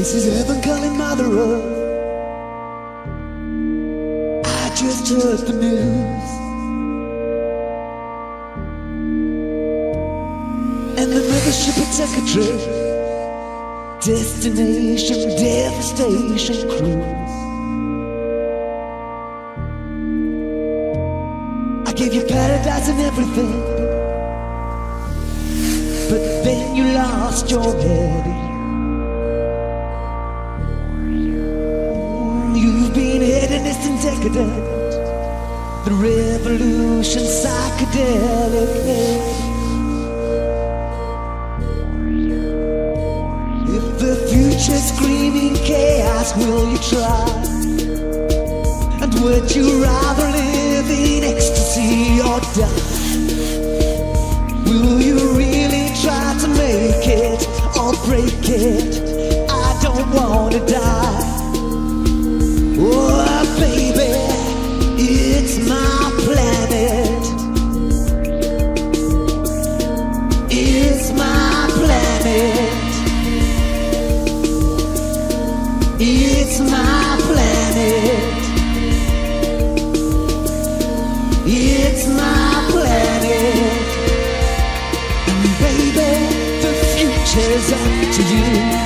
This is heaven calling Mother Earth. I just heard the news. And the mothership attack a trip. Destination devastation cruise. I gave you paradise and everything. But then you lost your head. Decadent. The revolution psychedelic. If the future's screaming chaos, will you try? And would you rather live in ecstasy or die? Will you really try to make it or break it? I don't wanna die. It's my planet. It's my planet. And baby, the future's up to you.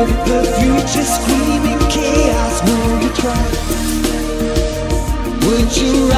The screaming chaos, you try? Would you